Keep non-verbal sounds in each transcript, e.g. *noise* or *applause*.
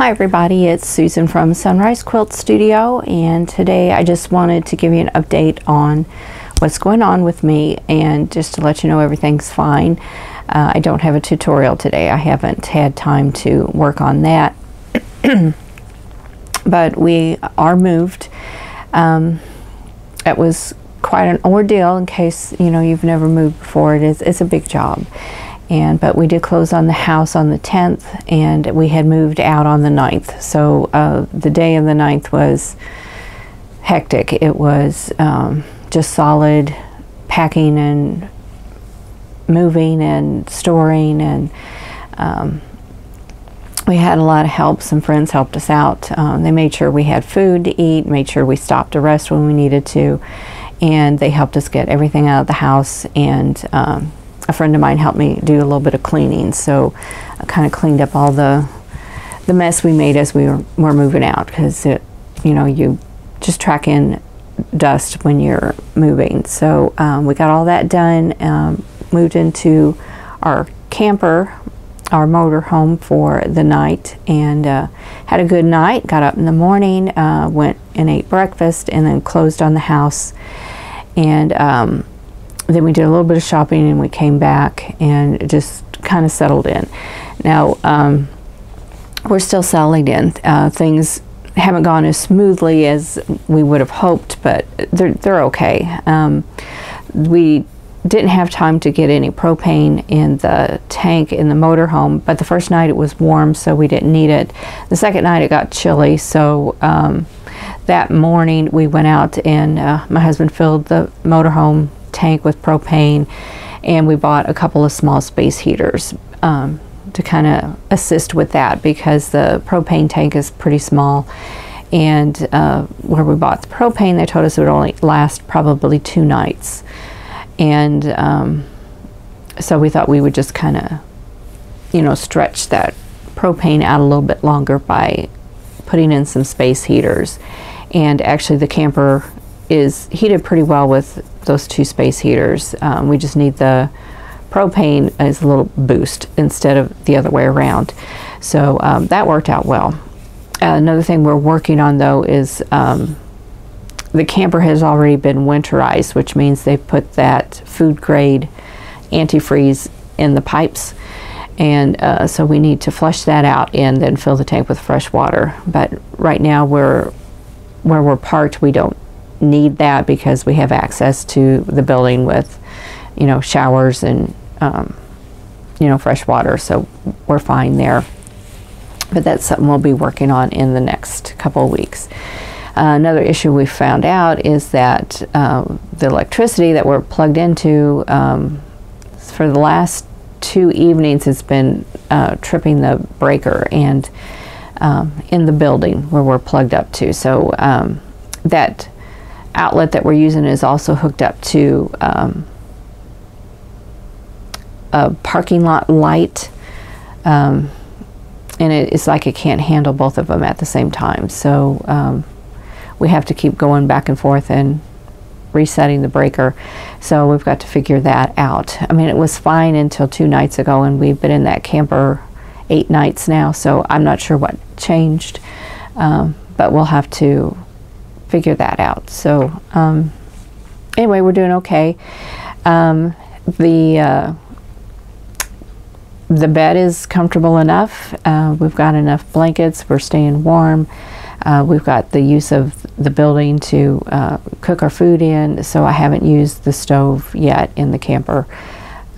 Hi everybody, it's Susan from Sunrise Quilt Studio and today I just wanted to give you an update on what's going on with me and just to let you know everything's fine. Uh, I don't have a tutorial today. I haven't had time to work on that. *clears throat* but we are moved. Um, it was quite an ordeal in case you know you've never moved before. It is it's a big job and but we did close on the house on the 10th and we had moved out on the 9th so uh, the day of the 9th was hectic. It was um, just solid packing and moving and storing and um, we had a lot of help. Some friends helped us out. Um, they made sure we had food to eat made sure we stopped to rest when we needed to and they helped us get everything out of the house and um, a friend of mine helped me do a little bit of cleaning. So I kind of cleaned up all the the mess we made as we were, were moving out because it, you know, you just track in dust when you're moving. So um, we got all that done, um, moved into our camper, our motor home for the night, and uh, had a good night. Got up in the morning, uh, went and ate breakfast, and then closed on the house. And um, then we did a little bit of shopping and we came back and just kind of settled in. Now, um, we're still settling in. Uh, things haven't gone as smoothly as we would have hoped, but they're, they're okay. Um, we didn't have time to get any propane in the tank in the motorhome, but the first night it was warm, so we didn't need it. The second night it got chilly, so um, that morning we went out and uh, my husband filled the motorhome tank with propane, and we bought a couple of small space heaters um, to kind of assist with that because the propane tank is pretty small. And uh, where we bought the propane, they told us it would only last probably two nights. And um, so we thought we would just kind of, you know, stretch that propane out a little bit longer by putting in some space heaters. And actually, the camper is heated pretty well with those two space heaters. Um, we just need the propane as a little boost instead of the other way around. So um, that worked out well. Another thing we're working on though is um, the camper has already been winterized, which means they put that food grade antifreeze in the pipes. And uh, so we need to flush that out and then fill the tank with fresh water. But right now we're where we're parked, we don't need that because we have access to the building with, you know, showers and, um, you know, fresh water. So we're fine there. But that's something we'll be working on in the next couple of weeks. Uh, another issue we found out is that um, the electricity that we're plugged into um, for the last two evenings has been uh, tripping the breaker and um, in the building where we're plugged up to. So um, that outlet that we're using is also hooked up to um, a parking lot light. Um, and it, it's like it can't handle both of them at the same time. So um, we have to keep going back and forth and resetting the breaker. So we've got to figure that out. I mean, it was fine until two nights ago, and we've been in that camper eight nights now, so I'm not sure what changed. Um, but we'll have to figure that out. So um, anyway, we're doing okay. Um, the uh, the bed is comfortable enough. Uh, we've got enough blankets. We're staying warm. Uh, we've got the use of the building to uh, cook our food in, so I haven't used the stove yet in the camper,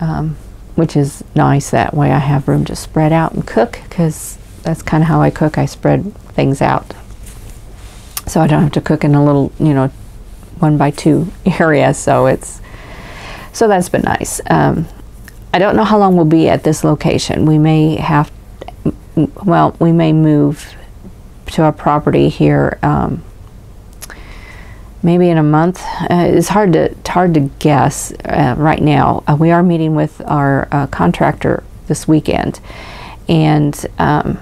um, which is nice. That way I have room to spread out and cook because that's kind of how I cook. I spread things out so I don't have to cook in a little, you know, one by two *laughs* area. So it's so that's been nice. Um, I don't know how long we'll be at this location. We may have, well, we may move to our property here. Um, maybe in a month. Uh, it's hard to it's hard to guess uh, right now. Uh, we are meeting with our uh, contractor this weekend, and um,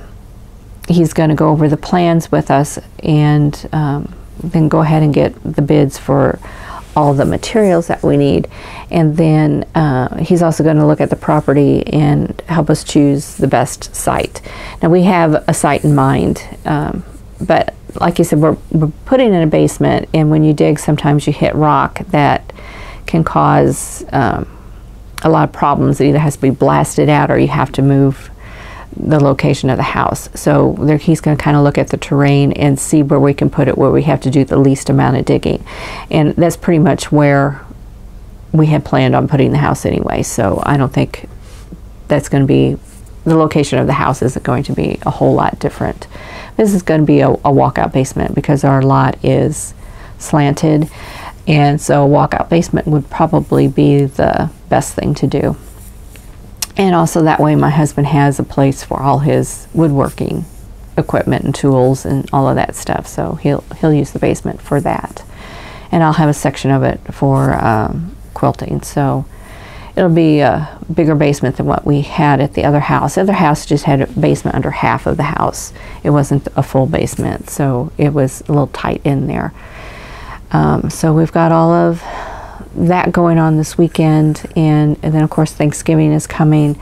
he's going to go over the plans with us and um, then go ahead and get the bids for all the materials that we need. And then uh, he's also going to look at the property and help us choose the best site. Now, we have a site in mind, um, but like you said, we're, we're putting in a basement, and when you dig, sometimes you hit rock that can cause um, a lot of problems. It either has to be blasted out or you have to move the location of the house. So there, he's going to kind of look at the terrain and see where we can put it, where we have to do the least amount of digging. And that's pretty much where we had planned on putting the house anyway. So I don't think that's going to be, the location of the house isn't going to be a whole lot different. This is going to be a, a walkout basement because our lot is slanted. And so a walkout basement would probably be the best thing to do. And also that way my husband has a place for all his woodworking equipment and tools and all of that stuff. So he'll he'll use the basement for that. And I'll have a section of it for um, quilting. So it'll be a bigger basement than what we had at the other house. The other house just had a basement under half of the house. It wasn't a full basement, so it was a little tight in there. Um, so we've got all of that going on this weekend, and, and then of course Thanksgiving is coming.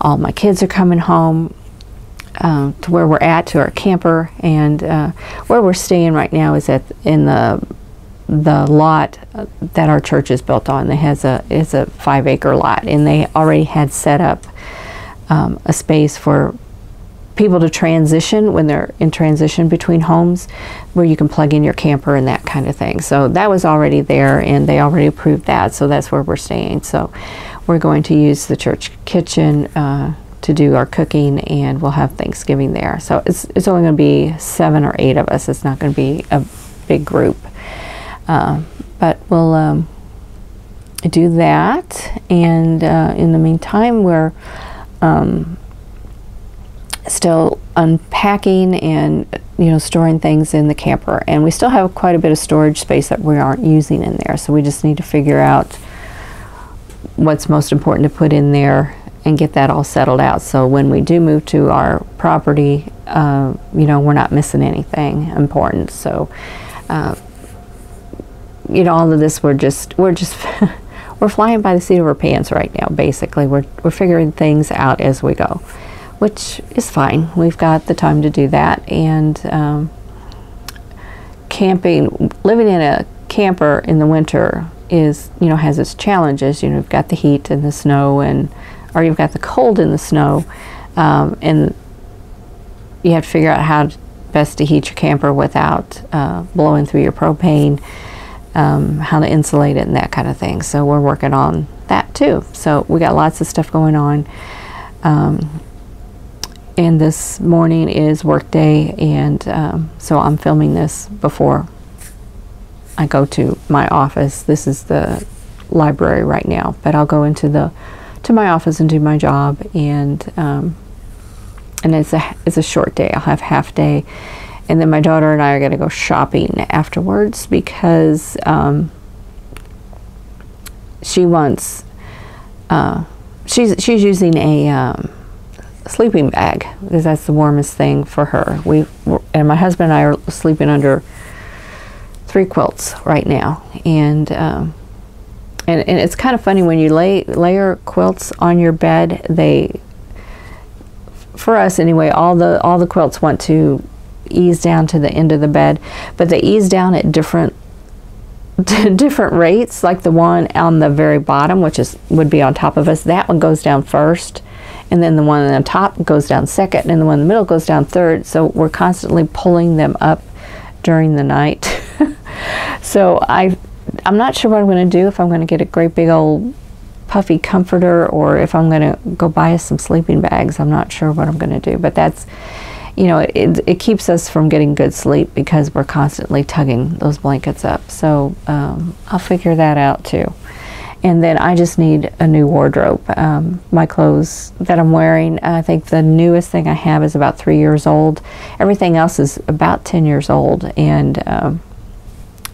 All my kids are coming home. Um, to where we're at to our camper and uh, where we're staying right now is at in the the lot that our church is built on. It has a it's a five acre lot, and they already had set up um, a space for people to transition when they're in transition between homes where you can plug in your camper and that kind of thing. So that was already there and they already approved that. So that's where we're staying. So we're going to use the church kitchen uh, to do our cooking and we'll have Thanksgiving there. So it's, it's only going to be seven or eight of us. It's not going to be a big group. Uh, but we'll um, do that. And uh, in the meantime, we're um, still unpacking and you know storing things in the camper. And we still have quite a bit of storage space that we aren't using in there. So we just need to figure out what's most important to put in there and get that all settled out. So when we do move to our property uh, you know we're not missing anything important. So uh, you know all of this we're just we're just *laughs* we're flying by the seat of our pants right now basically. We're, we're figuring things out as we go which is fine. We've got the time to do that. And um, camping, living in a camper in the winter is, you know, has its challenges. You know, you've got the heat and the snow, and or you've got the cold and the snow, um, and you have to figure out how best to heat your camper without uh, blowing through your propane. Um, how to insulate it and that kind of thing. So we're working on that too. So we got lots of stuff going on. Um, and this morning is work day and um, so I'm filming this before I go to my office. This is the library right now but I'll go into the to my office and do my job and um, and it's a it's a short day. I'll have half day and then my daughter and I are going to go shopping afterwards because um, she wants uh, she's she's using a um, sleeping bag because that's the warmest thing for her. We and my husband and I are sleeping under three quilts right now, and um, and and it's kind of funny when you lay layer quilts on your bed. They, for us anyway, all the all the quilts want to ease down to the end of the bed, but they ease down at different *laughs* different rates. Like the one on the very bottom, which is would be on top of us, that one goes down first and then the one on the top goes down second, and the one in the middle goes down third. So we're constantly pulling them up during the night. *laughs* so I, I'm not sure what I'm going to do if I'm going to get a great big old puffy comforter or if I'm going to go buy us some sleeping bags. I'm not sure what I'm going to do, but that's, you know, it, it keeps us from getting good sleep because we're constantly tugging those blankets up. So um, I'll figure that out too and then I just need a new wardrobe. Um, my clothes that I'm wearing, I think the newest thing I have is about three years old. Everything else is about 10 years old, and um,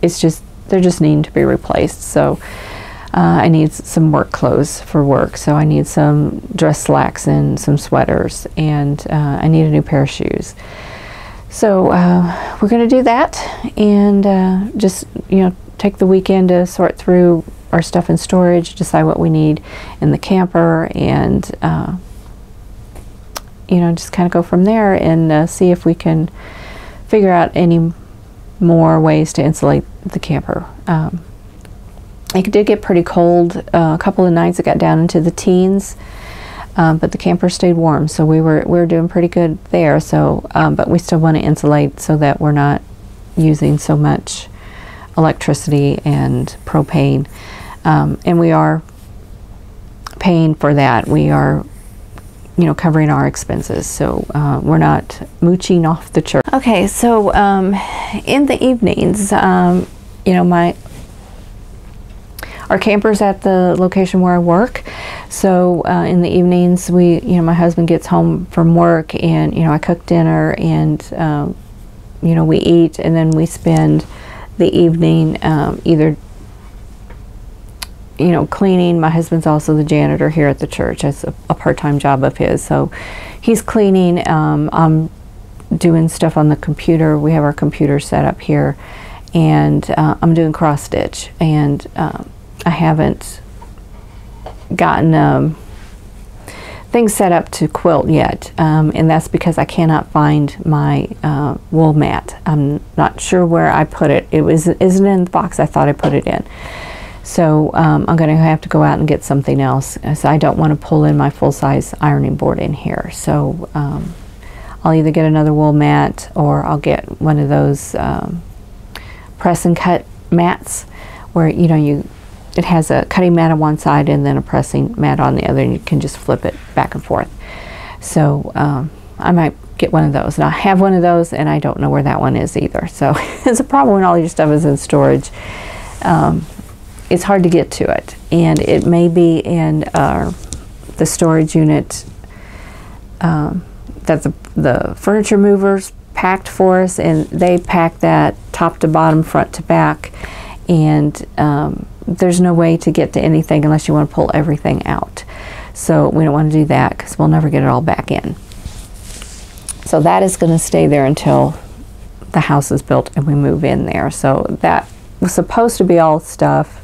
it's just, they're just needing to be replaced. So uh, I need some work clothes for work. So I need some dress slacks and some sweaters, and uh, I need a new pair of shoes. So uh, we're going to do that and uh, just, you know, take the weekend to sort through our stuff in storage, decide what we need in the camper, and uh, you know, just kind of go from there and uh, see if we can figure out any more ways to insulate the camper. Um, it did get pretty cold. Uh, a couple of nights it got down into the teens, um, but the camper stayed warm, so we were we were doing pretty good there. So, um, but we still want to insulate so that we're not using so much electricity and propane, um, and we are paying for that. We are you know, covering our expenses. So uh, we're not mooching off the church. Okay, so um, in the evenings, um, you know, my our camper's at the location where I work. So uh, in the evenings, we, you know, my husband gets home from work, and you know, I cook dinner, and um, you know, we eat, and then we spend the evening um, either you know, cleaning. My husband's also the janitor here at the church. It's a, a part-time job of his. So he's cleaning. Um, I'm doing stuff on the computer. We have our computer set up here. And uh, I'm doing cross stitch. And um, I haven't gotten um, things set up to quilt yet. Um, and that's because I cannot find my uh, wool mat. I'm not sure where I put it. It was isn't in the box I thought I put it in. So um, I'm going to have to go out and get something else. So I don't want to pull in my full-size ironing board in here. So um, I'll either get another wool mat or I'll get one of those um, press and cut mats where you know you it has a cutting mat on one side and then a pressing mat on the other and you can just flip it back and forth. So um, I might get one of those. And I have one of those and I don't know where that one is either. So *laughs* it's a problem when all your stuff is in storage. Um, it's hard to get to it. And it may be in uh, the storage unit um, that the, the furniture movers packed for us, and they pack that top to bottom, front to back. And um, there's no way to get to anything unless you want to pull everything out. So we don't want to do that because we'll never get it all back in. So that is going to stay there until the house is built and we move in there. So that was supposed to be all stuff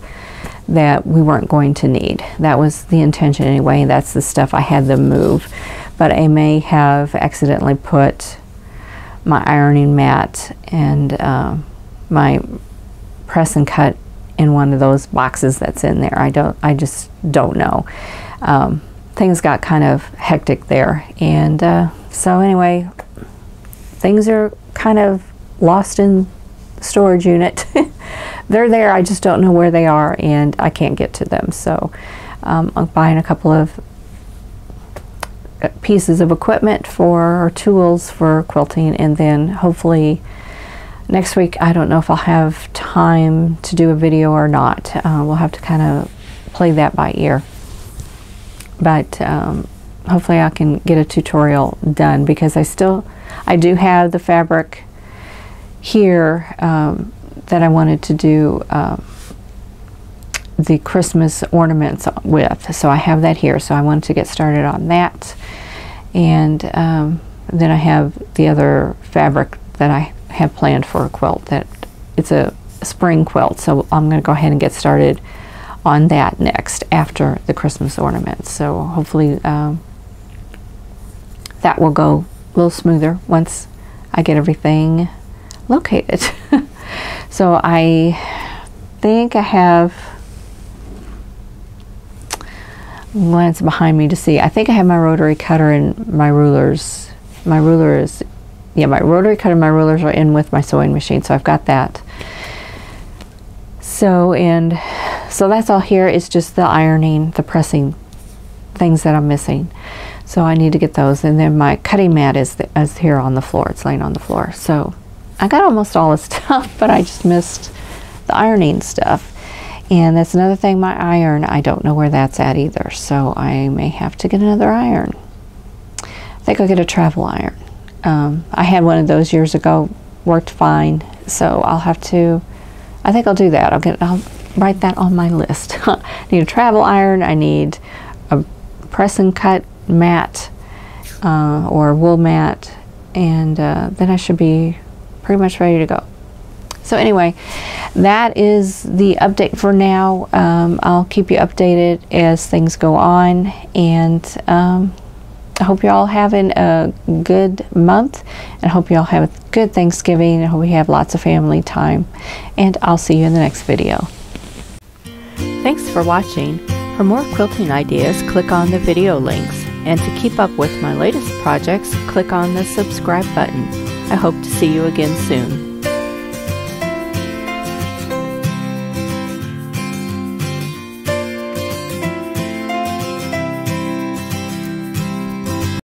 that we weren't going to need. That was the intention anyway. That's the stuff I had them move. But I may have accidentally put my ironing mat and uh, my press and cut in one of those boxes that's in there. I don't. I just don't know. Um, things got kind of hectic there, and uh, so anyway, things are kind of lost in storage unit. *laughs* they're there, I just don't know where they are and I can't get to them. So um, I'm buying a couple of uh, pieces of equipment for tools for quilting and then hopefully next week I don't know if I'll have time to do a video or not. Uh, we'll have to kind of play that by ear. But um, hopefully I can get a tutorial done because I still, I do have the fabric here um, that I wanted to do uh, the Christmas ornaments with. So I have that here. So I wanted to get started on that. And um, then I have the other fabric that I have planned for a quilt that it's a spring quilt. So I'm going to go ahead and get started on that next after the Christmas ornaments. So hopefully um, that will go a little smoother once I get everything located. *laughs* so I think I have glance behind me to see. I think I have my rotary cutter and my rulers. My ruler is, yeah, my rotary cutter and my rulers are in with my sewing machine, so I've got that. So, and so that's all here. It's just the ironing, the pressing things that I'm missing. So I need to get those. And then my cutting mat is, the, is here on the floor. It's laying on the floor. So I got almost all the *laughs* stuff, but I just missed the ironing stuff. And that's another thing, my iron, I don't know where that's at either. So I may have to get another iron. I think I'll get a travel iron. Um, I had one of those years ago, worked fine. So I'll have to, I think I'll do that. I'll get, I'll write that on my list. *laughs* I need a travel iron. I need a press and cut mat uh, or wool mat. And uh, then I should be pretty much ready to go. So anyway, that is the update for now. Um, I'll keep you updated as things go on, and um, I hope you're all having a good month, and hope you all have a good Thanksgiving. I hope you have lots of family time, and I'll see you in the next video. Thanks for watching. For more quilting ideas, click on the video links. And to keep up with my latest projects, click on the subscribe button. I hope to see you again soon.